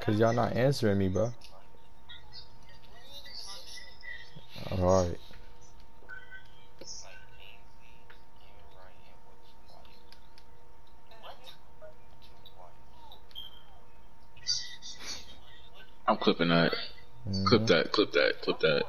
Cause y'all not answering me, bro. Alright. I'm clipping that. Clip Mhm. that. Clip that. Clip that.